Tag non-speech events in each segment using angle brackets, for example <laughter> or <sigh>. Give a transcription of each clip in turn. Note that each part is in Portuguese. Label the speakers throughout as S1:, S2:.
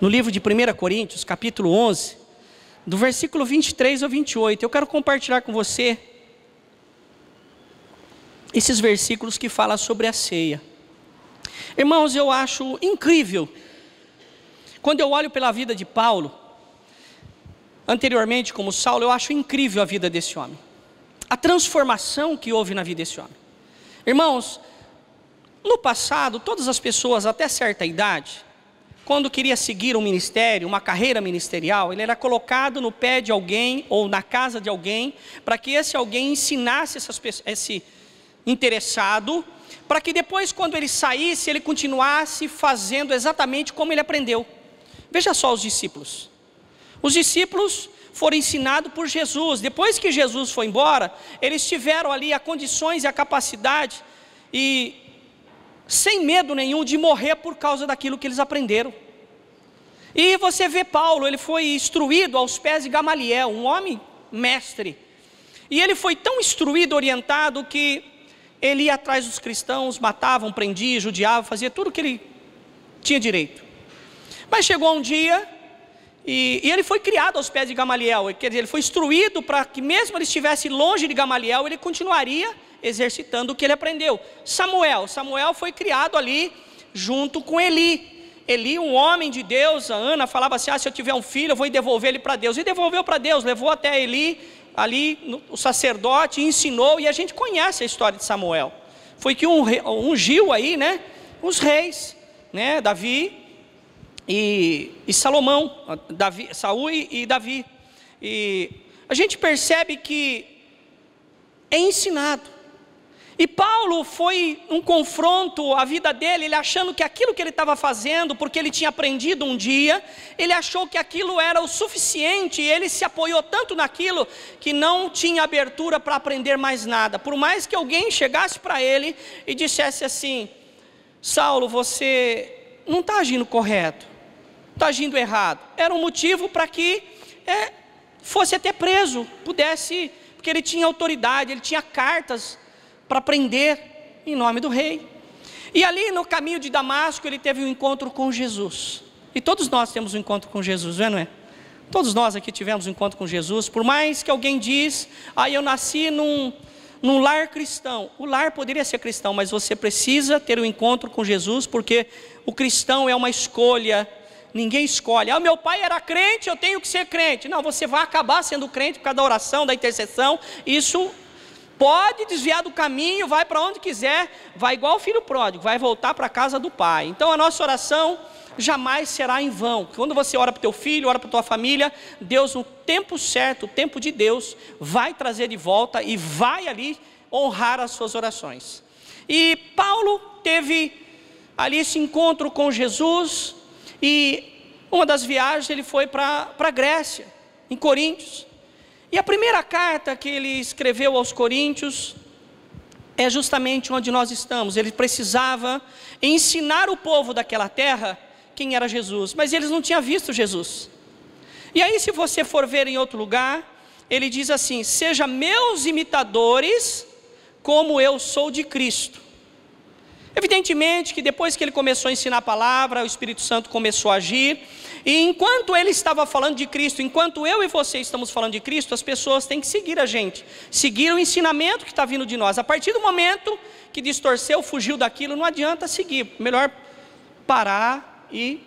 S1: no livro de 1 Coríntios, capítulo 11, do versículo 23 ao 28. Eu quero compartilhar com você esses versículos que falam sobre a ceia. Irmãos, eu acho incrível, quando eu olho pela vida de Paulo, anteriormente como Saulo, eu acho incrível a vida desse homem, a transformação que houve na vida desse homem. Irmãos, no passado, todas as pessoas até certa idade, quando queria seguir um ministério, uma carreira ministerial, ele era colocado no pé de alguém ou na casa de alguém, para que esse alguém ensinasse essas, esse interessado, para que depois, quando ele saísse, ele continuasse fazendo exatamente como ele aprendeu. Veja só os discípulos. Os discípulos foram ensinados por Jesus. Depois que Jesus foi embora, eles tiveram ali as condições e a capacidade e sem medo nenhum de morrer por causa daquilo que eles aprenderam. E você vê Paulo, ele foi instruído aos pés de Gamaliel, um homem mestre. E ele foi tão instruído, orientado, que ele ia atrás dos cristãos, matavam, prendia, judiava, fazia tudo o que ele tinha direito. Mas chegou um dia, e, e, ele foi criado aos pés de Gamaliel, quer dizer, ele foi instruído para que mesmo ele estivesse longe de Gamaliel, ele continuaria exercitando o que ele aprendeu. Samuel, Samuel foi criado ali junto com Eli. Eli, um homem de Deus, a Ana falava assim: ah, se eu tiver um filho, eu vou devolver ele para Deus. E devolveu para Deus, levou até Eli, ali no, o sacerdote, ensinou, e a gente conhece a história de Samuel. Foi que um, ungiu aí, né? Os reis, né? Davi e, e Salomão, Davi, Saul e, e Davi. E a gente percebe que é ensinado. E Paulo foi um confronto à vida dele, ele achando que aquilo que ele estava fazendo, porque ele tinha aprendido um dia, ele achou que aquilo era o suficiente, e ele se apoiou tanto naquilo que não tinha abertura para aprender mais nada. Por mais que alguém chegasse para ele e dissesse assim: Saulo, você não está agindo correto, está agindo errado. Era um motivo para que é, fosse até preso, pudesse, porque ele tinha autoridade, ele tinha cartas para prender em nome do rei. E ali no caminho de Damasco ele teve um encontro com Jesus. E todos nós temos um encontro com Jesus, não é? Todos nós aqui tivemos um encontro com Jesus. Por mais que alguém diz, ah, eu nasci num, num lar cristão. O lar poderia ser cristão, mas você precisa ter um encontro com Jesus, porque o cristão é uma escolha. Ninguém escolhe, ah, meu pai era crente, eu tenho que ser crente. Não, você vai acabar sendo crente por causa da oração, da intercessão. Isso pode desviar do caminho, vai para onde quiser, vai igual o filho pródigo, vai voltar para a casa do pai. Então a nossa oração jamais será em vão. Quando você ora para o teu filho, ora para a tua família, Deus no tempo certo, o tempo de Deus, vai trazer de volta e vai ali honrar as suas orações. E Paulo teve ali esse encontro com Jesus e uma das viagens ele foi para a Grécia, em Coríntios. E a primeira carta que ele escreveu aos Coríntios é justamente onde nós estamos. Ele precisava ensinar o povo daquela terra quem era Jesus, mas eles não tinham visto Jesus. E aí, se você for ver em outro lugar, ele diz assim: Seja meus imitadores, como eu sou de Cristo. Evidentemente que depois que ele começou a ensinar a palavra, o Espírito Santo começou a agir, e enquanto ele estava falando de Cristo, enquanto eu e você estamos falando de Cristo, as pessoas têm que seguir a gente, seguir o ensinamento que está vindo de nós. A partir do momento que distorceu, fugiu daquilo, não adianta seguir, melhor parar e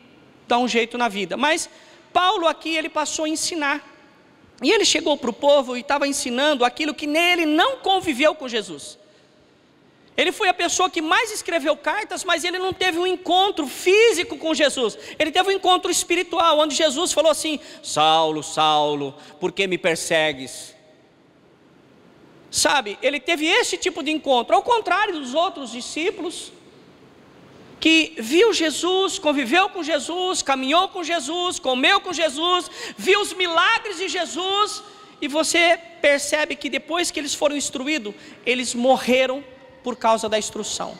S1: dar um jeito na vida. Mas Paulo aqui, ele passou a ensinar. E ele chegou para o povo e estava ensinando aquilo que nele não conviveu com Jesus. Ele foi a pessoa que mais escreveu cartas, mas ele não teve um encontro físico com Jesus. Ele teve um encontro espiritual, onde Jesus falou assim: Saulo, Saulo, por que me persegues? Sabe, ele teve esse tipo de encontro, ao contrário dos outros discípulos, que viu Jesus, conviveu com Jesus, caminhou com Jesus, comeu com Jesus, viu os milagres de Jesus, e você percebe que depois que eles foram instruídos, eles morreram por causa da instrução.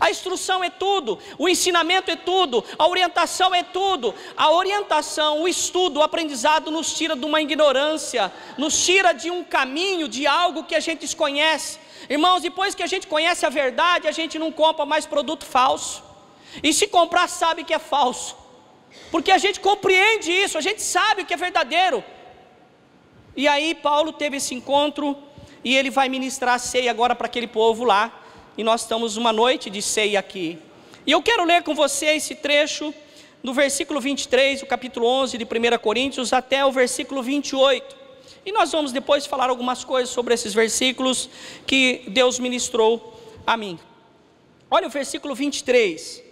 S1: A instrução é tudo, o ensinamento é tudo, a orientação é tudo. A orientação, o estudo, o aprendizado nos tira de uma ignorância, nos tira de um caminho, de algo que a gente desconhece. Irmãos, depois que a gente conhece a verdade, a gente não compra mais produto falso. E se comprar, sabe que é falso. porque a gente compreende isso, a gente sabe o que é verdadeiro. E aí Paulo teve esse encontro e ele vai ministrar a ceia agora para aquele povo lá. E nós estamos uma noite de ceia aqui. E eu quero ler com você esse trecho do versículo 23, o capítulo 11 de 1 Coríntios, até o versículo 28. E nós vamos depois falar algumas coisas sobre esses versículos que Deus ministrou a mim. Olha o versículo 23.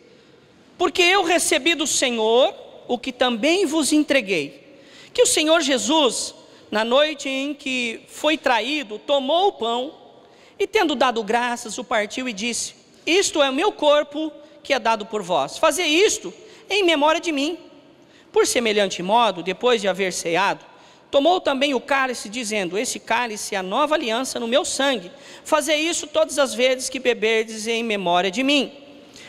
S1: Porque eu recebi do Senhor o que também vos entreguei, que o Senhor Jesus, na noite em que foi traído, tomou o pão e, tendo dado graças, o partiu e disse: Isto é o meu corpo que é dado por vós. Fazer isto em memória de mim. Por semelhante modo, depois de haver ceado, tomou também o cálice, dizendo: Esse cálice é a nova aliança no meu sangue. Fazer isso todas as vezes que beberdes em memória de mim.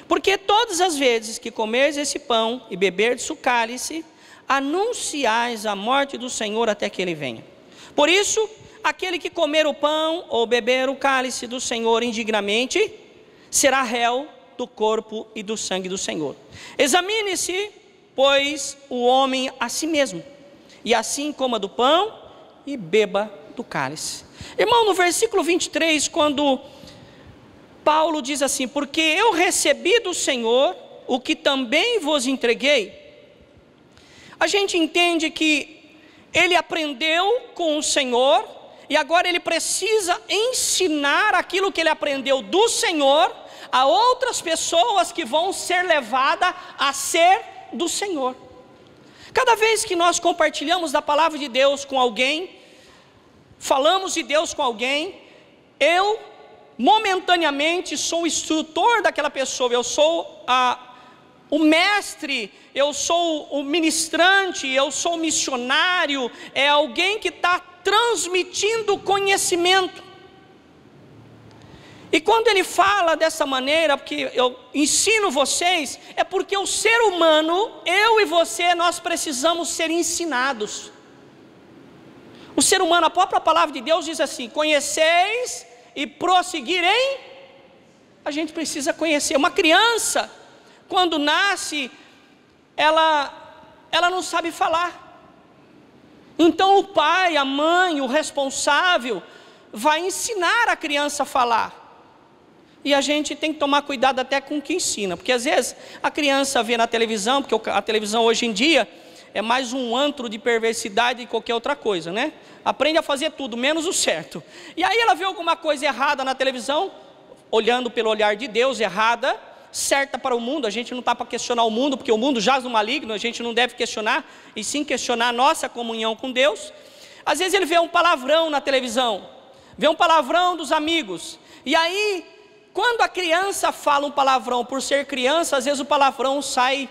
S1: Porque todas as vezes que comerdes esse pão e beberdes o cálice, anunciais a morte do Senhor até que ele venha. Por isso, aquele que comer o pão ou beber o cálice do Senhor indignamente, será réu do corpo e do sangue do Senhor. Examine-se, pois, o homem a si mesmo, e assim coma do pão e beba do cálice. Irmão, no versículo 23, quando Paulo diz assim: Porque eu recebi do Senhor o que também vos entreguei, a gente entende que ele aprendeu com o Senhor e agora ele precisa ensinar aquilo que ele aprendeu do Senhor a outras pessoas que vão ser levadas a ser do Senhor. Cada vez que nós compartilhamos da palavra de Deus com alguém, falamos de Deus com alguém, eu momentaneamente sou o instrutor daquela pessoa, eu sou a, o mestre, eu sou o ministrante, eu sou o missionário, é alguém que está transmitindo conhecimento. E quando ele fala dessa maneira, porque eu ensino vocês, é porque o ser humano, eu e você, nós precisamos ser ensinados. O ser humano, a própria palavra de Deus diz assim: conheceis e prosseguirem. A gente precisa conhecer. Uma criança, quando nasce, ela, ela não sabe falar. Então o pai, a mãe, o responsável, vai ensinar a criança a falar. E a gente tem que tomar cuidado até com o que ensina, porque às vezes a criança vê na televisão, porque a televisão hoje em dia é mais um antro de perversidade e qualquer outra coisa, né? Aprende a fazer tudo, menos o certo. E aí ela vê alguma coisa errada na televisão, olhando pelo olhar de Deus, errada, certa para o mundo, a gente não está para questionar o mundo, porque o mundo jaz no maligno, a gente não deve questionar, e sim questionar a nossa comunhão com Deus. Às vezes ele vê um palavrão na televisão, vê um palavrão dos amigos, e aí quando a criança fala um palavrão por ser criança, às vezes o palavrão sai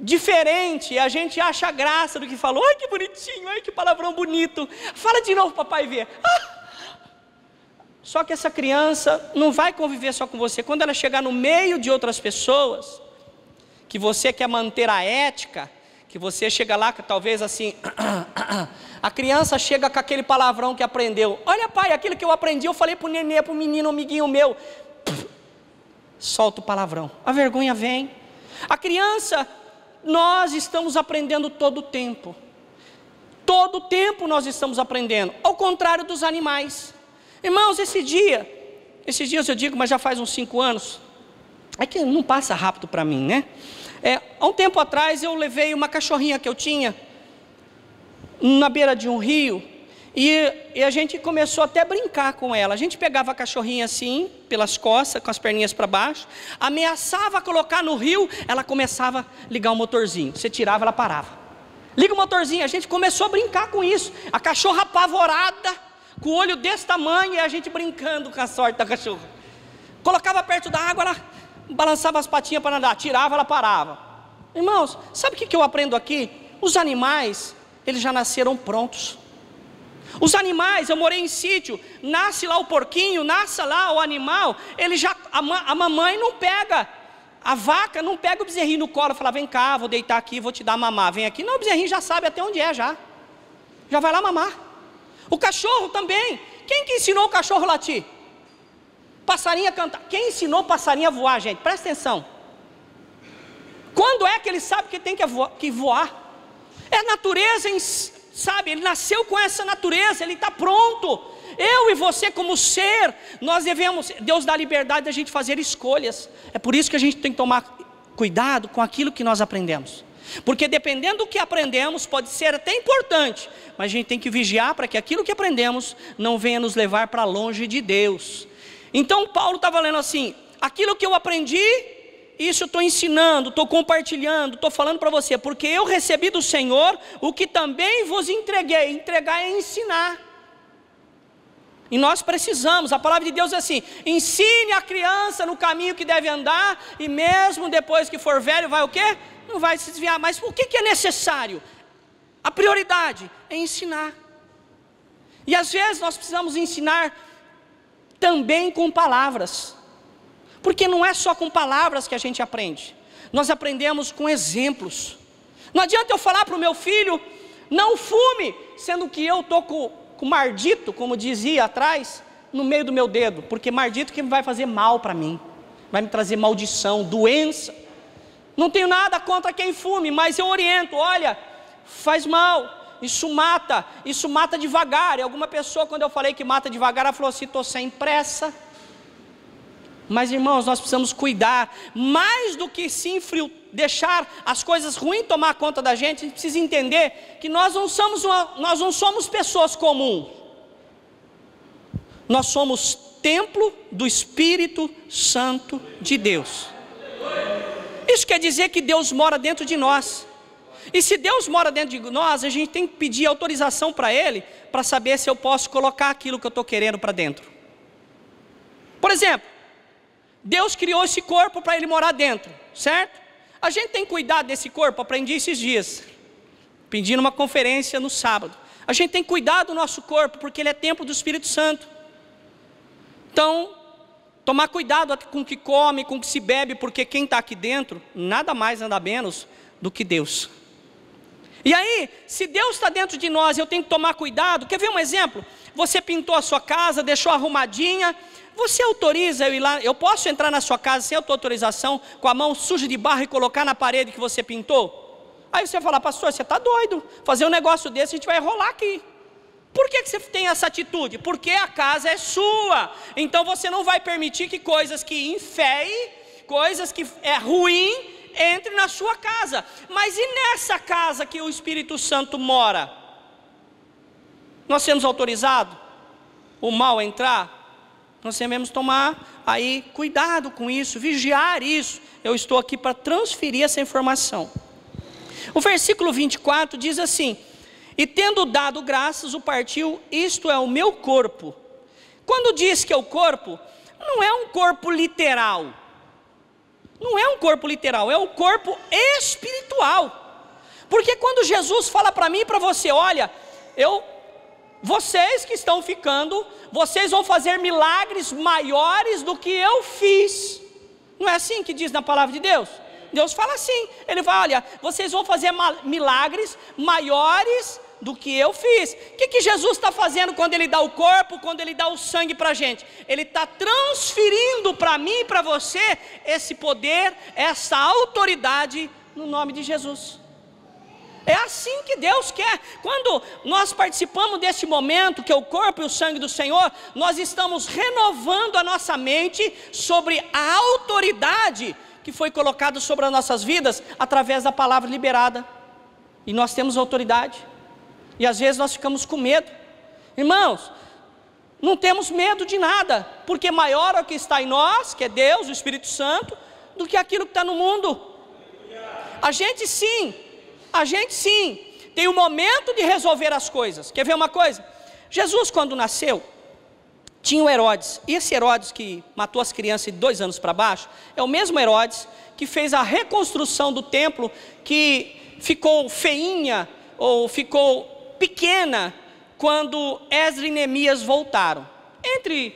S1: diferente, a gente acha graça do que falou. Ai, que bonitinho, ai, que palavrão bonito. Fala de novo, papai ver. Ah! Só que essa criança não vai conviver só com você. Quando ela chegar no meio de outras pessoas, que você quer manter a ética, que você chega lá, talvez assim, <coughs> a criança chega com aquele palavrão que aprendeu. Olha, pai, aquilo que eu aprendi, eu falei para o nenê, para o menino, amiguinho meu <coughs> solta o palavrão. A vergonha vem. A criança, nós estamos aprendendo todo o tempo. Todo o tempo nós estamos aprendendo. Ao contrário dos animais. Irmãos, esse dia, esses dias eu digo, mas já faz uns cinco anos. É que não passa rápido para mim, né? É, há um tempo atrás eu levei uma cachorrinha que eu tinha na beira de um rio e, e, a gente começou até a brincar com ela. A gente pegava a cachorrinha assim, pelas costas, com as perninhas para baixo, ameaçava colocar no rio, ela começava a ligar o motorzinho. Você tirava, ela parava. Liga o motorzinho, a gente começou a brincar com isso. A cachorra apavorada, com o olho desse tamanho, e a gente brincando com a sorte da cachorra. Colocava perto da água, ela balançava as patinhas para nadar, tirava, ela parava. Irmãos, sabe o que eu aprendo aqui? Os animais, eles já nasceram prontos. Os animais, eu morei em sítio, nasce lá o porquinho, nasce lá o animal, ele já, a, a mamãe não pega, a vaca não pega o bezerrinho no colo, fala, vem cá, vou deitar aqui, vou te dar mamar, vem aqui. Não, o bezerrinho já sabe até onde é já, já vai lá mamar. O cachorro também, quem que ensinou o cachorro a latir? Passarinho a cantar, quem ensinou o passarinho a voar, gente? Presta atenção. Quando é que ele sabe que tem que voar? É a natureza, sabe? Ele nasceu com essa natureza, ele está pronto. Eu e você, como ser, nós devemos, Deus dá liberdade da gente fazer escolhas. É por isso que a gente tem que tomar cuidado com aquilo que nós aprendemos. Porque dependendo do que aprendemos, pode ser até importante, mas a gente tem que vigiar para que aquilo que aprendemos não venha nos levar para longe de Deus. Então Paulo está falando assim: aquilo que eu aprendi, isso eu estou ensinando, estou compartilhando, estou falando para você, porque eu recebi do Senhor o que também vos entreguei. Entregar é ensinar. E nós precisamos, a palavra de Deus é assim: ensine a criança no caminho que deve andar, e mesmo depois que for velho, vai o quê? Não vai se desviar. Mas o que, que é necessário? A prioridade é ensinar. E às vezes nós precisamos ensinar também com palavras, porque não é só com palavras que a gente aprende, nós aprendemos com exemplos. Não adianta eu falar para o meu filho, não fume, sendo que eu estou com com mardito, como dizia atrás, no meio do meu dedo, porque mardito que vai fazer mal para mim, vai me trazer maldição, doença. Não tenho nada contra quem fume, mas eu oriento: olha, faz mal, isso mata, isso mata devagar. E alguma pessoa, quando eu falei que mata devagar, ela falou assim: estou sem pressa. Mas irmãos, nós precisamos cuidar, mais do que se infrio, deixar as coisas ruins tomar conta da gente, a gente precisa entender que nós não somos, uma, nós não somos pessoas comuns. Nós somos templo do Espírito Santo de Deus. Isso quer dizer que Deus mora dentro de nós. E se Deus mora dentro de nós, a gente tem que pedir autorização para Ele, para saber se eu posso colocar aquilo que eu estou querendo para dentro. Por exemplo, Deus criou esse corpo para ele morar dentro, certo? A gente tem cuidado desse corpo, aprendi esses dias, pedi numa conferência no sábado. A gente tem cuidado do nosso corpo, porque ele é templo do Espírito Santo. Então, tomar cuidado com o que come, com o que se bebe, porque quem está aqui dentro, nada mais, nada menos do que Deus. E aí, se Deus está dentro de nós, eu tenho que tomar cuidado. Quer ver um exemplo? Você pintou a sua casa, deixou arrumadinha, você autoriza eu ir lá? Eu posso entrar na sua casa sem a tua autorização, com a mão suja de barro e colocar na parede que você pintou? Aí você falar, pastor, você está doido. Fazer um negócio desse, a gente vai rolar aqui. Por que, que você tem essa atitude? Porque a casa é sua. Então você não vai permitir que coisas que infeem, coisas que é ruim, entre na sua casa. Mas e nessa casa que o Espírito Santo mora? Nós temos autorizado o mal entrar? Nós devemos tomar aí cuidado com isso, vigiar isso. Eu estou aqui para transferir essa informação. O versículo 24 diz assim: E tendo dado graças, o partiu, isto é o meu corpo. Quando diz que é o corpo, não é um corpo literal. Não é um corpo literal, é um corpo espiritual. Porque quando Jesus fala para mim e para você, olha, eu vocês que estão ficando, vocês vão fazer milagres maiores do que eu fiz. Não é assim que diz na palavra de Deus? Deus fala assim: Ele vai, olha, vocês vão fazer milagres maiores do que eu fiz. O que, que Jesus está fazendo quando Ele dá o corpo, quando Ele dá o sangue para a gente? Ele está transferindo para mim e para você esse poder, essa autoridade no nome de Jesus. É assim que Deus quer. Quando nós participamos desse momento, que é o corpo e o sangue do Senhor, nós estamos renovando a nossa mente sobre a autoridade que foi colocada sobre as nossas vidas através da palavra liberada. E nós temos autoridade. E às vezes nós ficamos com medo. Irmãos, não temos medo de nada, porque maior é o que está em nós, que é Deus, o Espírito Santo, do que aquilo que está no mundo. A gente sim a gente sim tem o momento de resolver as coisas. Quer ver uma coisa? Jesus, quando nasceu, tinha o Herodes. E esse Herodes que matou as crianças de dois anos para baixo, é o mesmo Herodes que fez a reconstrução do templo, que ficou feinha ou ficou pequena quando Esdras e Neemias voltaram. Entre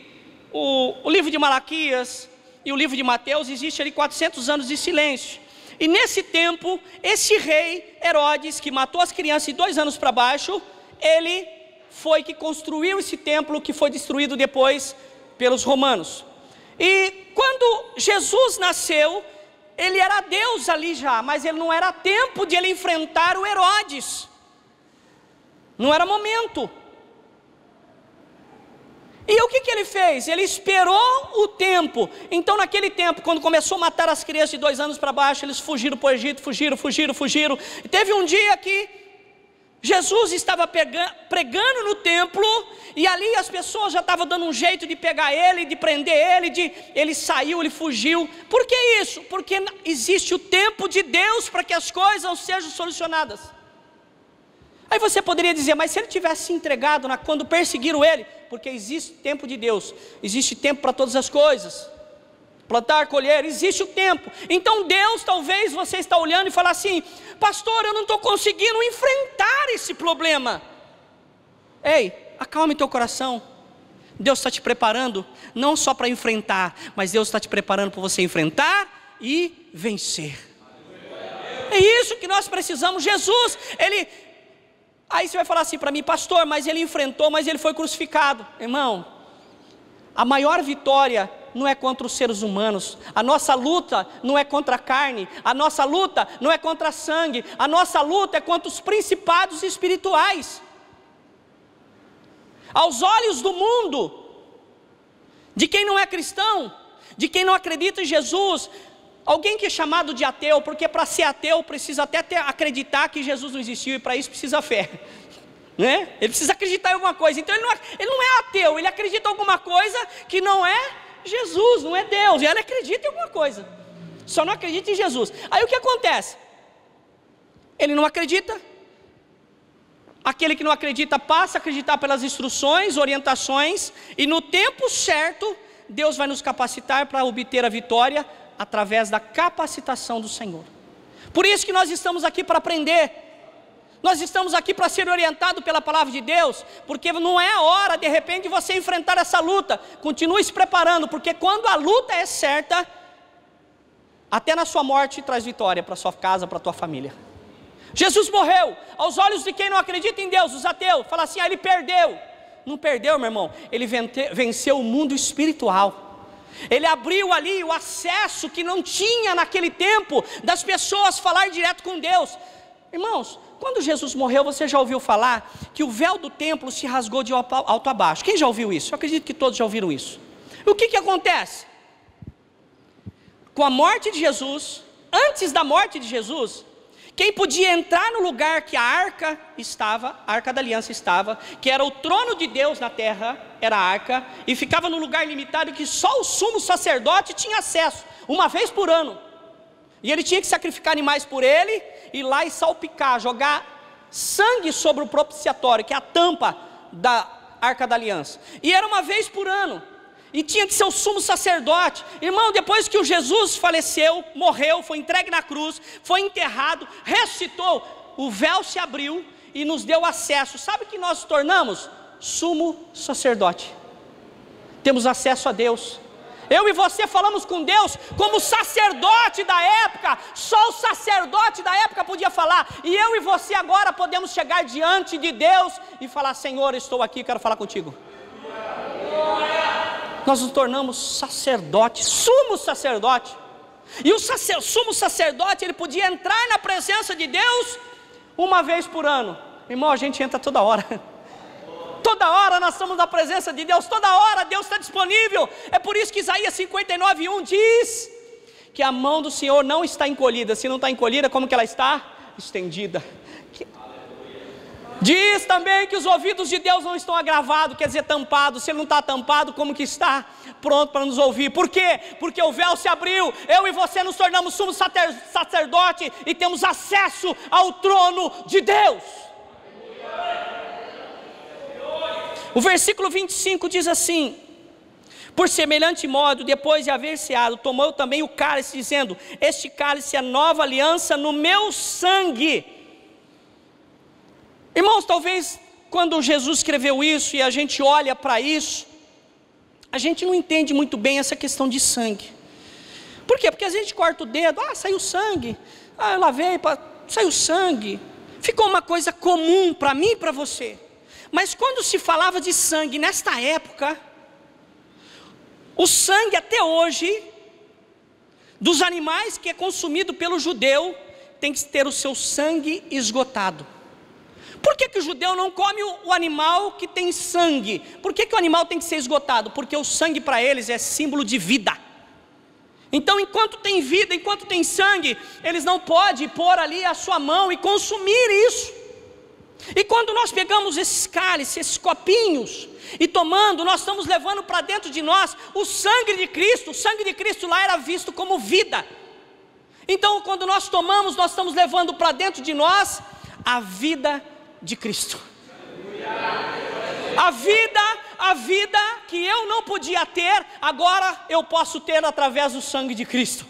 S1: o, o livro de Malaquias e o livro de Mateus, existe ali 400 anos de silêncio. E nesse tempo, esse rei Herodes, que matou as crianças de dois anos para baixo, ele foi que construiu esse templo que foi destruído depois pelos romanos. E quando Jesus nasceu, ele era Deus ali já, mas ele não era tempo de ele enfrentar o Herodes. Não era momento. E o que, que ele fez? Ele esperou o tempo. Então, naquele tempo, quando começou a matar as crianças de dois anos para baixo, eles fugiram para o Egito, fugiram, fugiram, fugiram. E teve um dia que Jesus estava pregando no templo, e ali as pessoas já estavam dando um jeito de pegar ele, de prender ele, de ele saiu, ele fugiu. Por que isso? Porque existe o tempo de Deus para que as coisas sejam solucionadas. Aí você poderia dizer, mas se ele tivesse se entregado na, quando perseguiram ele, porque existe tempo de Deus, existe tempo para todas as coisas. Plantar, colher, existe o tempo. Então Deus, talvez você está olhando e fala assim, pastor, eu não estou conseguindo enfrentar esse problema. Ei, acalme teu coração. Deus está te preparando, não só para enfrentar, mas Deus está te preparando para você enfrentar e vencer. É isso que nós precisamos. Jesus, ele Aí você vai falar assim para mim, pastor, mas ele enfrentou, mas ele foi crucificado. Irmão, a maior vitória não é contra os seres humanos, a nossa luta não é contra a carne, a nossa luta não é contra sangue, a nossa luta é contra os principados espirituais. Aos olhos do mundo, de quem não é cristão, de quem não acredita em Jesus, Alguém que é chamado de ateu, porque para ser ateu precisa até ter, acreditar que Jesus não existiu e para isso precisa fé. <laughs> Né? Ele precisa acreditar em alguma coisa. Então ele não, é, ele não é ateu, ele acredita em alguma coisa que não é Jesus, não é Deus. E ele acredita em alguma coisa. Só não acredita em Jesus. Aí o que acontece? Ele não acredita. Aquele que não acredita passa a acreditar pelas instruções, orientações, e no tempo certo, Deus vai nos capacitar para obter a vitória através da capacitação do Senhor. Por isso que nós estamos aqui para aprender. Nós estamos aqui para ser orientado pela palavra de Deus, porque não é a hora de repente de você enfrentar essa luta. Continue se preparando, porque quando a luta é certa, até na sua morte traz vitória para sua casa, para tua família. Jesus morreu aos olhos de quem não acredita em Deus, os ateus. Fala assim: ah, ele perdeu. Não perdeu, meu irmão. Ele venceu o mundo espiritual. Ele abriu ali o acesso que não tinha naquele tempo das pessoas falar direto com Deus. Irmãos, quando Jesus morreu, você já ouviu falar que o véu do templo se rasgou de alto a baixo? Quem já ouviu isso? Eu acredito que todos já ouviram isso. O que, que acontece? Com a morte de Jesus, antes da morte de Jesus, quem podia entrar no lugar que a arca estava, a arca da aliança estava, que era o trono de Deus na terra, era a arca, e ficava no lugar limitado que só o sumo sacerdote tinha acesso, uma vez por ano. E ele tinha que sacrificar animais por ele, ir lá e salpicar, jogar sangue sobre o propiciatório, que é a tampa da arca da aliança. E era uma vez por ano e tinha que ser o sumo sacerdote. Irmão, depois que o Jesus faleceu, morreu, foi entregue na cruz, foi enterrado, ressuscitou, o véu se abriu e nos deu acesso. Sabe que nós tornamos? Sumo sacerdote. Temos acesso a Deus. Eu e você falamos com Deus como sacerdote da época, só o sacerdote da época podia falar, e eu e você agora podemos chegar diante de Deus e falar: Senhor, estou aqui, quero falar contigo nós nos tornamos sacerdote, sumo sacerdote. E o sacer, sumo sacerdote, ele podia entrar na presença de Deus uma vez por ano. Irmão, a gente entra toda hora. <laughs> Toda hora nós estamos na presença de Deus, toda hora Deus está disponível. É por isso que Isaías 59,1 diz que a mão do Senhor não está encolhida. Se não está encolhida, como que ela está? Estendida. Diz também que os ouvidos de Deus não estão agravados, quer dizer, tampados. Se ele não está tampado, como que está? Pronto para nos ouvir. Por quê? Porque o véu se abriu, eu e você nos tornamos sumo sacerdote e temos acesso ao trono de Deus. O versículo 25 diz assim: Por semelhante modo, depois de haver ceado, tomou também o cálice, dizendo: Este cálice é nova aliança no meu sangue Irmãos, talvez quando Jesus escreveu isso e a gente olha para isso, a gente não entende muito bem essa questão de sangue. Por quê? Porque a gente corta o dedo, ah, saiu sangue, ah, eu lavei, saiu sangue. Ficou uma coisa comum para mim e para você. Mas quando se falava de sangue nesta época, o sangue até hoje dos animais que é consumido pelo judeu tem que ter o seu sangue esgotado. Por que, que o judeu não come o, animal que tem sangue? Por que, que o animal tem que ser esgotado? Porque o sangue para eles é símbolo de vida. Então, enquanto tem vida, enquanto tem sangue, eles não podem pôr ali a sua mão e consumir isso. E quando nós pegamos esses cálices, esses copinhos, e tomando, nós estamos levando para dentro de nós o sangue de Cristo. O sangue de Cristo lá era visto como vida. Então, quando nós tomamos, nós estamos levando para dentro de nós a vida de Cristo. A vida, a vida que eu não podia ter, agora eu posso ter através do sangue de Cristo.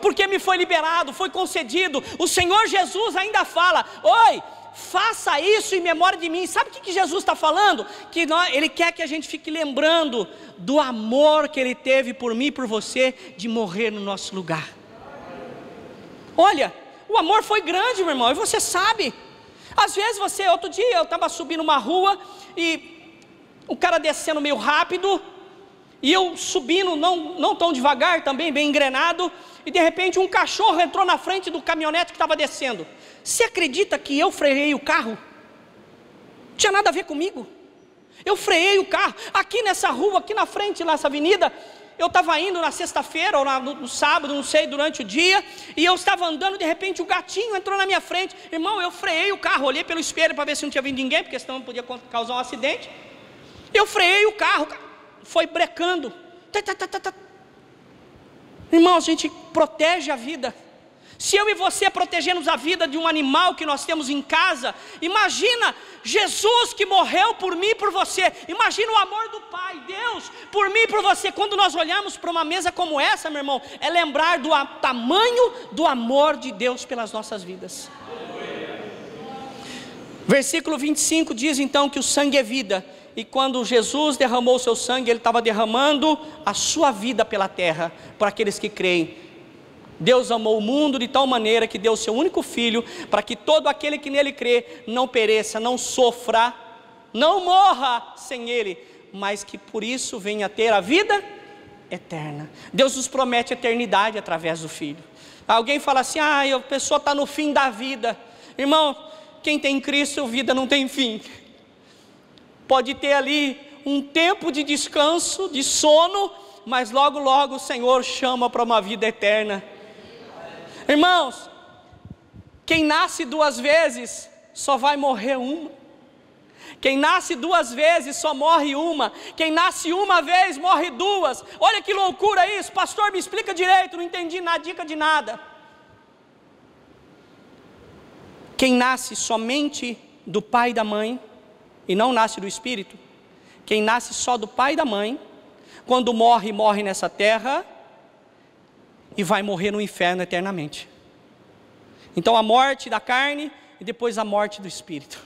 S1: Porque me foi liberado, foi concedido. O Senhor Jesus ainda fala: Oi, faça isso em memória de mim. Sabe o que, Jesus está falando? Que nós, Ele quer que a gente fique lembrando do amor que Ele teve por mim e por você, de morrer no nosso lugar. Olha, o amor foi grande, meu irmão, e você sabe. Às vezes você, outro dia eu estava subindo uma rua e o cara descendo meio rápido, e eu subindo, não, não tão devagar, também bem engrenado, e de repente um cachorro entrou na frente do caminhonete que estava descendo. Você acredita que eu freiei o carro? Tinha nada a ver comigo. Eu freiei o carro. Aqui nessa rua, aqui na frente, nessa avenida, eu estava indo na sexta-feira ou no, no, sábado, não sei, durante o dia, e eu estava andando, de repente o gatinho entrou na minha frente. Irmão, eu freiei o carro, olhei pelo espelho para ver se não tinha vindo ninguém, porque senão podia causar um acidente. Eu freiei o carro, foi brecando. Irmão, a gente protege a vida. Se eu e você protegemos a vida de um animal que nós temos em casa, imagina Jesus que morreu por mim e por você. Imagina o amor do Pai, Deus, por mim e por você. Quando nós olhamos para uma mesa como essa, meu irmão, é lembrar do tamanho do amor de Deus pelas nossas vidas. Versículo 25 diz então que o sangue é vida, e quando Jesus derramou o seu sangue, ele estava derramando a sua vida pela terra, para aqueles que creem. Deus amou o mundo de tal maneira que deu o seu único filho, para que todo aquele que nele crê não pereça, não sofra, não morra sem ele, mas que por isso venha ter a vida eterna. Deus nos promete eternidade através do filho. Alguém fala assim: ah, a pessoa está no fim da vida. Irmão, quem tem Cristo, vida não tem fim. Pode ter ali um tempo de descanso, de sono, mas logo, logo o Senhor chama para uma vida eterna. Irmãos, quem nasce duas vezes só vai morrer uma. Quem nasce duas vezes só morre uma. Quem nasce uma vez morre duas. Olha que loucura isso, pastor, me explica direito, não entendi nada, dica de nada. Quem nasce somente do pai e da mãe e não nasce do espírito, quem nasce só do pai e da mãe, quando morre, morre nessa terra e vai morrer no inferno eternamente. Então a morte da carne e depois a morte do espírito.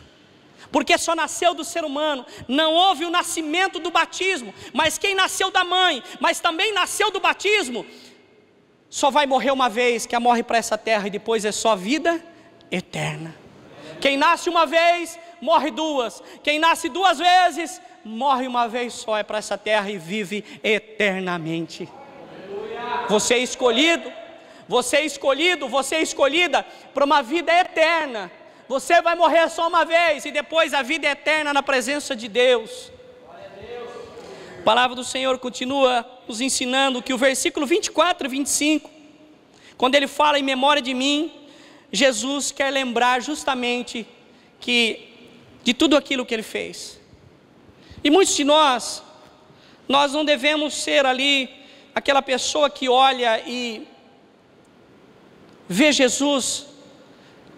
S1: Porque só nasceu do ser humano, não houve o nascimento do batismo, mas quem nasceu da mãe, mas também nasceu do batismo, só vai morrer uma vez, que a morre para essa terra e depois é só vida eterna. Quem nasce uma vez, morre duas. Quem nasce duas vezes, morre uma vez só, é para essa terra e vive eternamente. Você é escolhido, você é escolhido, você é escolhida para uma vida eterna. Você vai morrer só uma vez e depois a vida é eterna na presença de Deus. A palavra do Senhor continua nos ensinando que o versículo 24 e 25, quando ele fala em memória de mim, Jesus quer lembrar justamente que de tudo aquilo que ele fez. E muitos de nós, nós não devemos ser ali aquela pessoa que olha e vê Jesus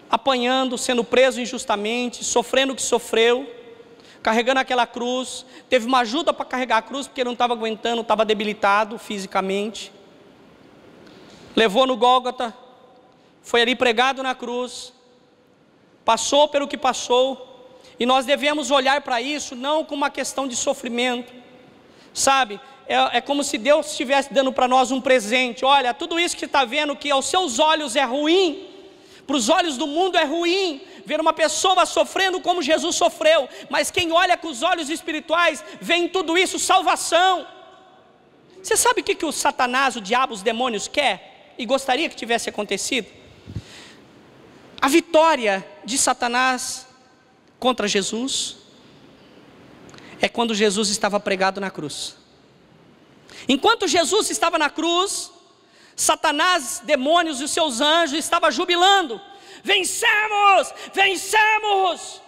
S1: apanhando, sendo preso injustamente, sofrendo o que sofreu, carregando aquela cruz, teve uma ajuda para carregar a cruz porque não estava aguentando, estava debilitado fisicamente. Levou no Gólgota, foi ali pregado na cruz, passou pelo que passou, e nós devemos olhar para isso não como uma questão de sofrimento, sabe? É, é como se Deus estivesse dando para nós um presente. Olha, tudo isso que está vendo que aos seus olhos é ruim, para os olhos do mundo é ruim, ver uma pessoa sofrendo como Jesus sofreu, mas quem olha com os olhos espirituais, vê em tudo isso salvação. Você sabe o que, que o Satanás, o diabo, os demônios quer? e gostaria que tivesse acontecido? A vitória de Satanás contra Jesus é quando Jesus estava pregado na cruz. Enquanto Jesus estava na cruz, Satanás, demônios e os seus anjos estavam jubilando: vencemos, vencemos.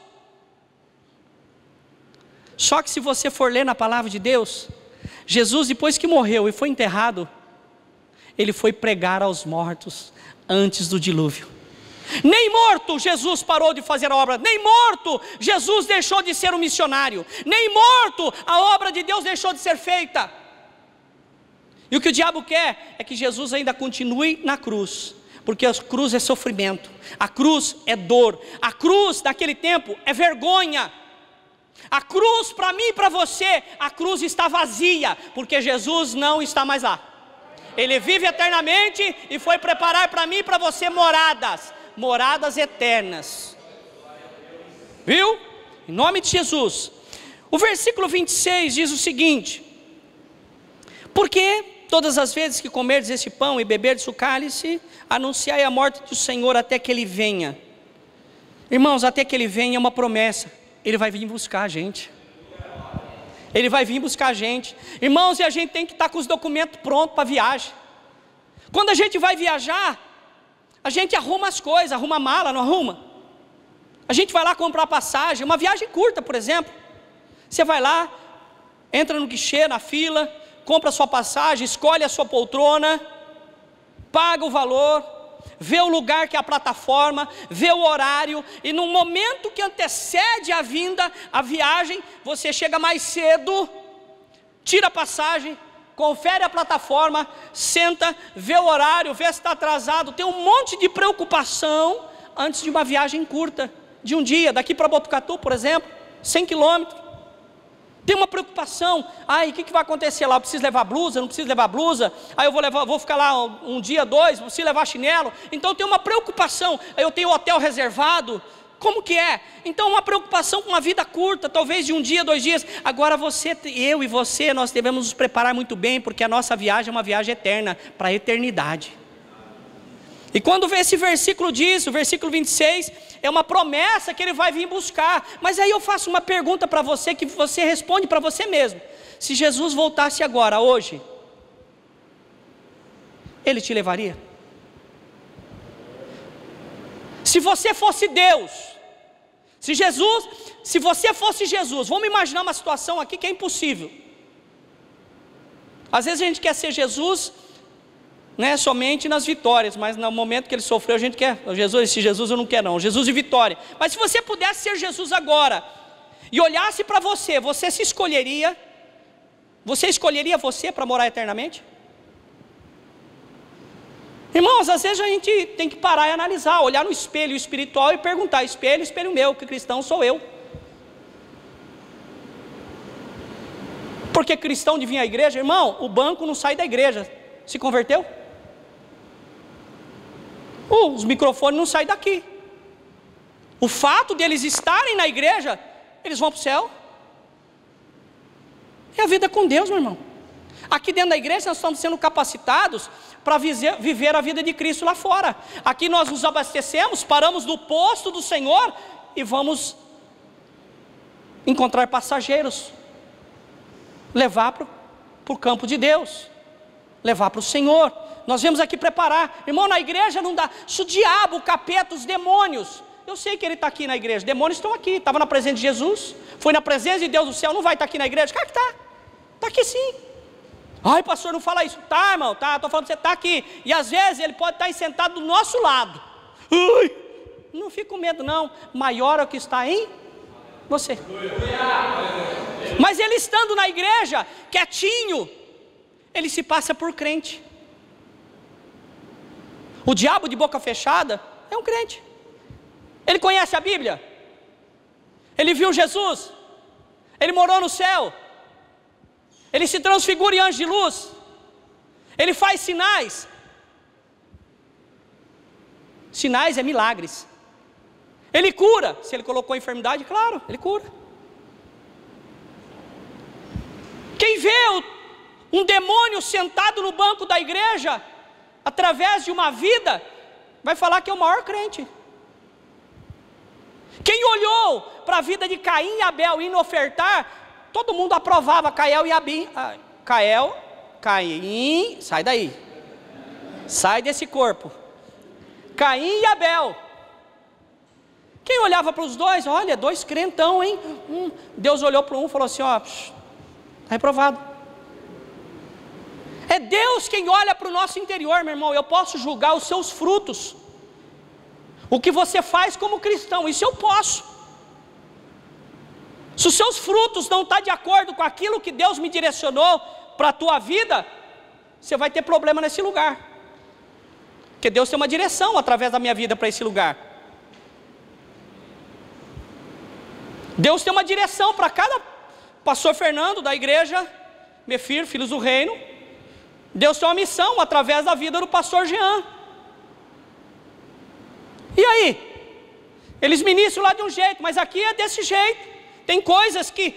S1: Só que se você for ler na palavra de Deus, Jesus, depois que morreu e foi enterrado, ele foi pregar aos mortos antes do dilúvio. Nem morto Jesus parou de fazer a obra, nem morto Jesus deixou de ser um missionário, nem morto a obra de Deus deixou de ser feita. E o que o diabo quer é que Jesus ainda continue na cruz, porque a cruz é sofrimento, a cruz é dor, a cruz daquele tempo é vergonha. A cruz para mim e para você, a cruz está vazia, porque Jesus não está mais lá. Ele vive eternamente e foi preparar para mim e para você moradas moradas eternas. Viu? Em nome de Jesus. O versículo 26 diz o seguinte: Porque todas as vezes que comerdes esse pão e beberdes o cálice, anunciai a morte do Senhor até que ele venha. Irmãos, até que ele venha é uma promessa. Ele vai vir buscar a gente. Ele vai vir buscar a gente. Irmãos, e a gente tem que estar com os documentos prontos para a viagem. Quando a gente vai viajar, a gente arruma as coisas, arruma a mala, não arruma? A gente vai lá comprar passagem, uma viagem curta, por exemplo. Você vai lá, entra no guichê, na fila, compra a sua passagem, escolhe a sua poltrona, paga o valor, vê o lugar que é a plataforma, vê o horário, e no momento que antecede a vinda, a viagem, você chega mais cedo, tira a passagem, confere a plataforma, senta, vê o horário, vê se está atrasado, tem um monte de preocupação antes de uma viagem curta, de um dia, daqui para Botucatu, por exemplo, 100 quilômetros. Tem uma preocupação, ai, o que, que vai acontecer lá? Eu preciso levar blusa, não preciso levar blusa, aí eu vou levar, vou ficar lá um, dia, dois, preciso levar chinelo. Então tem uma preocupação, eu tenho hotel reservado, como que é? Então, uma preocupação com uma vida curta, talvez de um dia, dois dias. Agora, você, eu e você, nós devemos nos preparar muito bem, porque a nossa viagem é uma viagem eterna, para a eternidade. E quando vê esse versículo diz, o versículo 26, é uma promessa que ele vai vir buscar. Mas aí eu faço uma pergunta para você, que você responde para você mesmo. Se Jesus voltasse agora, hoje, ele te levaria? Se você fosse Deus, se Jesus, se você fosse Jesus, vamos imaginar uma situação aqui que é impossível. Às vezes a gente quer ser Jesus, né, somente nas vitórias, mas no momento que ele sofreu, a gente quer, Jesus, esse Jesus eu não quero não, Jesus de vitória. Mas se você pudesse ser Jesus agora, e olhasse para você, você se escolheria, você escolheria você para morar eternamente? Irmãos, às vezes a gente tem que parar e analisar, olhar no espelho espiritual e perguntar: espelho, espelho meu, que cristão sou eu. Porque cristão de vir à igreja, irmão, o banco não sai da igreja. Se converteu? Uh, os microfones não saem daqui. O fato deles estarem na igreja, eles vão para o céu. É a vida com Deus, meu irmão. Aqui dentro da igreja nós estamos sendo capacitados para viver a vida de Cristo lá fora. Aqui nós nos abastecemos, paramos no posto do Senhor e vamos encontrar passageiros, levar para o campo de Deus, levar para o Senhor. Nós vemos aqui preparar, irmão, na igreja não dá. Se o diabo, o capeta, os demônios, eu sei que ele está aqui na igreja, demônios estão aqui, estava na presença de Jesus, foi na presença de Deus do céu, não vai estar aqui na igreja? Claro que está, está aqui sim. Ai, pastor, não fala isso. Tá, irmão, tá, estou falando que você está aqui. E às vezes ele pode estar sentado do nosso lado. Ai, não fique com medo, não. Maior é o que está em você. Mas ele estando na igreja, quietinho, ele se passa por crente. O diabo de boca fechada é um crente. Ele conhece a Bíblia. Ele viu Jesus. Ele morou no céu. Ele se transfigura em anjo de luz. Ele faz sinais. Sinais é milagres. Ele cura. Se ele colocou enfermidade, claro, ele cura. Quem vê um demônio sentado no banco da igreja, através de uma vida, vai falar que é o maior crente. Quem olhou para a vida de Caim e Abel indo ofertar, todo mundo aprovava Cael e Abim. Ah, Cael, Caim, sai daí. Sai desse corpo. Caim e Abel. Quem olhava para os dois, olha, dois crentão, hein? Hum, Deus olhou para um e falou assim: ó, está reprovado. É Deus quem olha para o nosso interior, meu irmão. Eu posso julgar os seus frutos. O que você faz como cristão, isso eu posso. Se os seus frutos não estão tá de acordo com aquilo que Deus me direcionou para a tua vida, você vai ter problema nesse lugar. Porque Deus tem uma direção através da minha vida para esse lugar. Deus tem uma direção para cada pastor Fernando da igreja Mefir, Filhos do Reino. Deus tem uma missão através da vida do pastor Jean. E aí? Eles ministram lá de um jeito, mas aqui é desse jeito. Tem coisas que,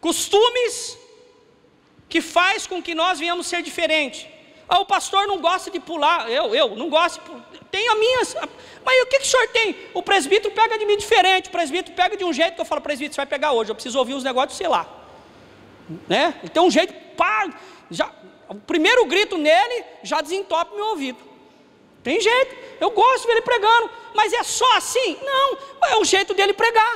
S1: costumes, que faz com que nós venhamos ser diferentes. Ah, o pastor não gosta de pular, eu, eu não gosto, tenho a minhas, mas o que, que o senhor tem? O presbítero pega de mim diferente, o presbítero pega de um jeito que eu falo, presbítero, você vai pegar hoje, eu preciso ouvir os negócios, sei lá. Né? Ele tem um jeito, pá, já, o primeiro grito nele já desentope meu ouvido. Tem jeito, eu gosto de ver ele pregando, mas é só assim? Não, é o jeito dele pregar.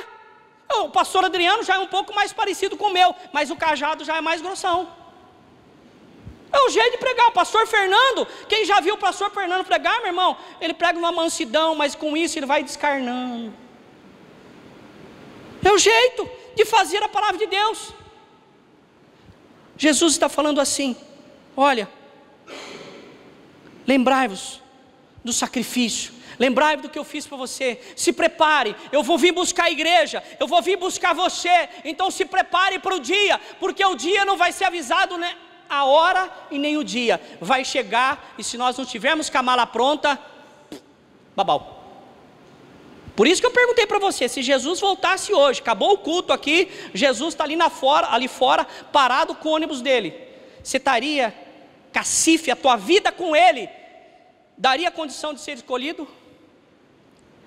S1: O pastor Adriano já é um pouco mais parecido com o meu, mas o cajado já é mais grossão. É o jeito de pregar. O pastor Fernando, quem já viu o pastor Fernando pregar, meu irmão, ele prega uma mansidão, mas com isso ele vai descarnando. É o jeito de fazer a palavra de Deus. Jesus está falando assim: olha, lembrai-vos do sacrifício, lembrai-vos do que eu fiz para você, se prepare, eu vou vir buscar a igreja, eu vou vir buscar você, então se prepare para o dia, porque o dia não vai ser avisado, né? a hora e nem o dia. Vai chegar e se nós não tivermos com a mala pronta, babau. Por isso que eu perguntei para você, se Jesus voltasse hoje, acabou o culto aqui, Jesus está ali, na fora, ali fora, parado com o ônibus dele. Você estaria, cacife, a tua vida com ele, daria condição de ser escolhido?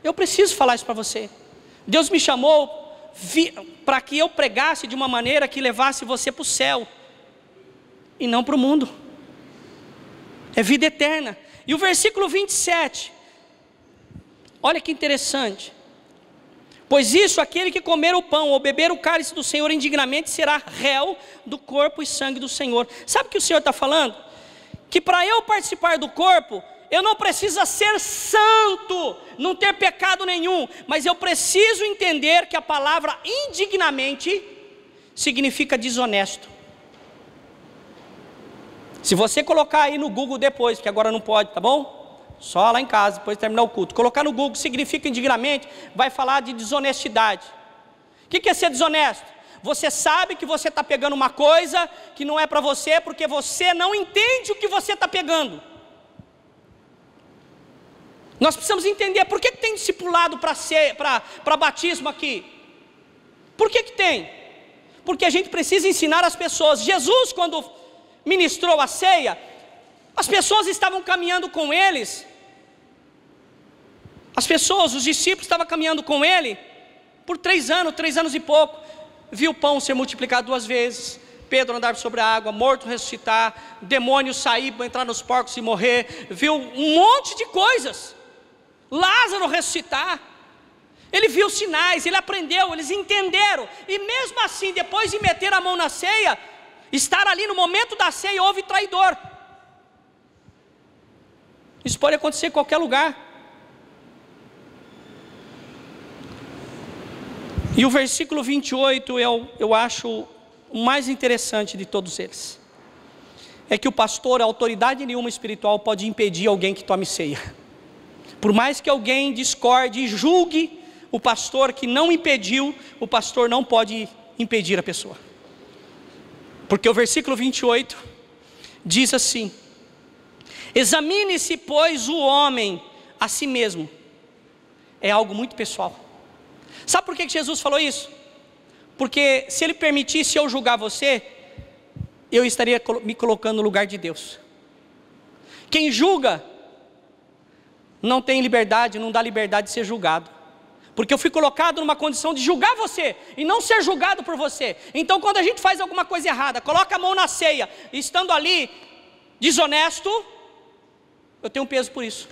S1: Eu preciso falar isso para você. Deus me chamou para que eu pregasse de uma maneira que levasse você para o céu e não para o mundo. É vida eterna. E o versículo 27, olha que interessante. Pois isso, aquele que comer o pão ou beber o cálice do Senhor indignamente será réu do corpo e sangue do Senhor. Sabe o que o Senhor está falando? Que para eu participar do corpo, eu não preciso ser santo, não ter pecado nenhum, mas eu preciso entender que a palavra indignamente significa desonesto. Se você colocar aí no Google depois, que agora não pode, tá bom? Só lá em casa, depois de terminar o culto. Colocar no Google significa indignamente, vai falar de desonestidade. O que é ser desonesto? Você sabe que você está pegando uma coisa que não é para você, porque você não entende o que você está pegando. Nós precisamos entender por que, que tem discipulado para batismo aqui. Por que, que tem? Porque a gente precisa ensinar as pessoas. Jesus, quando ministrou a ceia, as pessoas estavam caminhando com eles, as pessoas, os discípulos estavam caminhando com ele por três anos, três anos e pouco, viu o pão ser multiplicado duas vezes, Pedro andar sobre a água, morto ressuscitar, demônio sair, entrar nos porcos e morrer, viu um monte de coisas, Lázaro ressuscitar, ele viu sinais, ele aprendeu, eles entenderam, e mesmo assim, depois de meter a mão na ceia, estar ali no momento da ceia houve traidor. Isso pode acontecer em qualquer lugar. E o versículo 28 eu, eu acho o mais interessante de todos eles. É que o pastor, a autoridade nenhuma espiritual, pode impedir alguém que tome ceia. Por mais que alguém discorde e julgue o pastor que não impediu, o pastor não pode impedir a pessoa. Porque o versículo 28 diz assim: Examine-se, pois, o homem a si mesmo. É algo muito pessoal. Sabe por que Jesus falou isso? Porque se ele permitisse eu julgar você, eu estaria me colocando no lugar de Deus. Quem julga não tem liberdade, não dá liberdade de ser julgado. Porque eu fui colocado numa condição de julgar você e não ser julgado por você. Então, quando a gente faz alguma coisa errada, coloca a mão na ceia, estando ali desonesto, eu tenho peso por isso.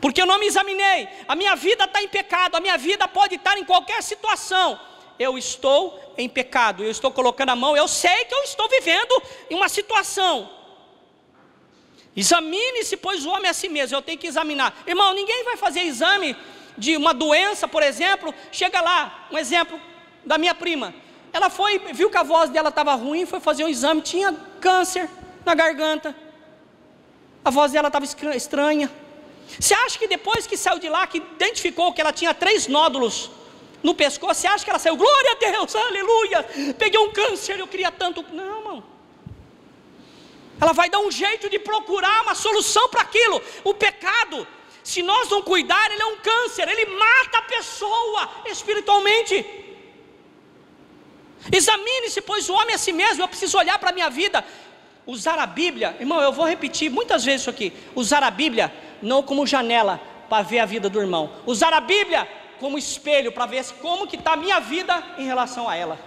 S1: Porque eu não me examinei, a minha vida está em pecado, a minha vida pode estar em qualquer situação. Eu estou em pecado, eu estou colocando a mão, eu sei que eu estou vivendo em uma situação Examine-se, pois o homem é a si mesmo. Eu tenho que examinar. Irmão, ninguém vai fazer exame de uma doença, por exemplo. Chega lá, um exemplo da minha prima. Ela foi, viu que a voz dela estava ruim, foi fazer um exame, tinha câncer na garganta. A voz dela estava estranha. Você acha que depois que saiu de lá, que identificou que ela tinha três nódulos no pescoço, você acha que ela saiu, glória a Deus, aleluia, peguei um câncer, eu queria tanto. Não, irmão. Ela vai dar um jeito de procurar uma solução para aquilo. O pecado, se nós não cuidar, ele é um câncer, ele mata a pessoa espiritualmente. Examine-se, pois o homem é a si mesmo. Eu preciso olhar para a minha vida. Usar a Bíblia, irmão, eu vou repetir muitas vezes isso aqui. Usar a Bíblia não como janela para ver a vida do irmão. Usar a Bíblia como espelho para ver como que está a minha vida em relação a ela.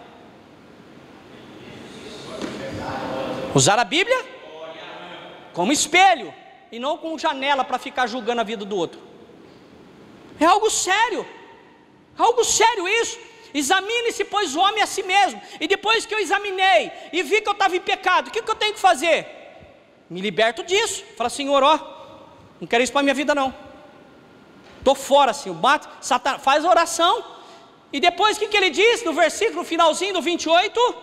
S1: Usar a Bíblia como espelho e não como janela para ficar julgando a vida do outro. É algo sério, algo sério isso. Examine-se, pois, o homem a si mesmo. E depois que eu examinei e vi que eu estava em pecado, o que, que eu tenho que fazer? Me liberto disso. Fala, Senhor, ó, não quero isso para minha vida, não. Estou fora, Senhor. Bate, Satan, faz oração. E depois o que, que ele diz no versículo finalzinho do 28?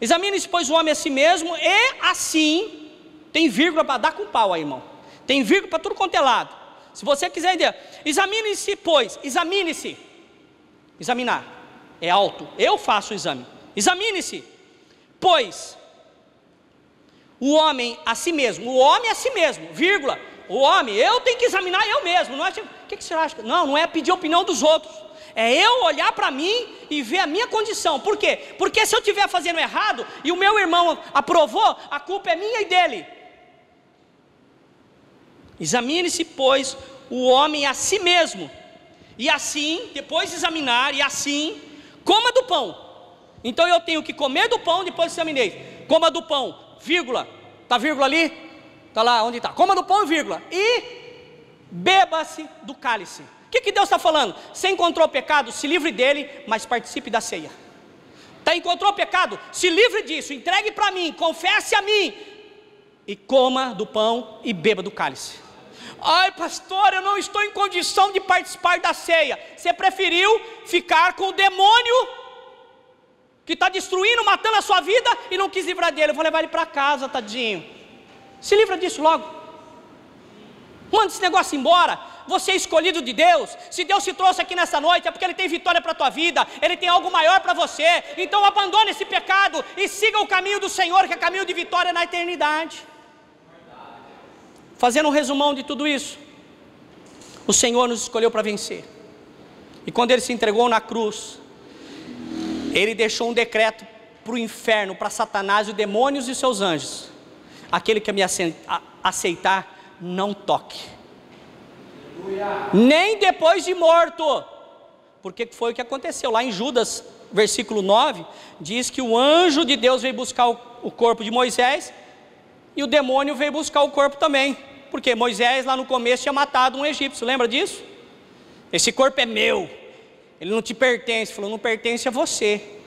S1: Examine-se, pois, o homem a si mesmo, e assim tem vírgula para dar com pau aí, irmão. Tem vírgula para tudo quanto é lado. Se você quiser entender, examine-se, pois, examine-se. Examinar é alto. Eu faço o exame. Examine-se, pois o homem a si mesmo, o homem a si mesmo, vírgula. O homem, eu tenho que examinar eu mesmo. Não é tipo, o que, que você acha? Não, não é pedir opinião dos outros. É eu olhar para mim e ver a minha condição. Por quê? Porque se eu estiver fazendo errado e o meu irmão aprovou, a culpa é minha e dele. Examine-se, pois, o homem a si mesmo, e assim, depois de examinar, e assim, coma do pão. Então eu tenho que comer do pão, depois examinei. Coma do pão, vírgula. Está vírgula ali? Está lá onde está. Coma do pão, vírgula. E beba-se do cálice. O que, que Deus está falando? Você encontrou pecado, se livre dele, mas participe da ceia. Tá, encontrou pecado? Se livre disso, entregue para mim, confesse a mim, e coma do pão e beba do cálice. Ai, pastor, eu não estou em condição de participar da ceia. Você preferiu ficar com o demônio que está destruindo, matando a sua vida e não quis livrar dele. Eu vou levar ele para casa, tadinho. Se livra disso logo. Manda esse negócio embora. Você é escolhido de Deus. Se Deus te trouxe aqui nessa noite, é porque Ele tem vitória para a tua vida. Ele tem algo maior para você. Então abandone esse pecado e siga o caminho do Senhor, que é caminho de vitória na eternidade. Fazendo um resumão de tudo isso, o Senhor nos escolheu para vencer. E quando ele se entregou na cruz, ele deixou um decreto para o inferno, para Satanás, os demônios e seus anjos: aquele que me aceitar, não toque, nem depois de morto, porque foi o que aconteceu lá em Judas, versículo 9, diz que o anjo de Deus veio buscar o corpo de Moisés e o demônio veio buscar o corpo também. Porque Moisés lá no começo tinha matado um egípcio, lembra disso? Esse corpo é meu, ele não te pertence. Falou, não pertence a você,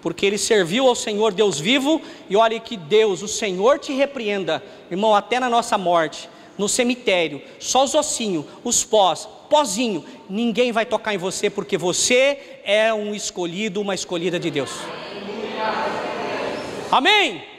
S1: porque ele serviu ao Senhor Deus vivo. E olha que Deus, o Senhor te repreenda, irmão, até na nossa morte, no cemitério, só os ossinhos, os pós, pozinho, ninguém vai tocar em você, porque você é um escolhido, uma escolhida de Deus. Amém?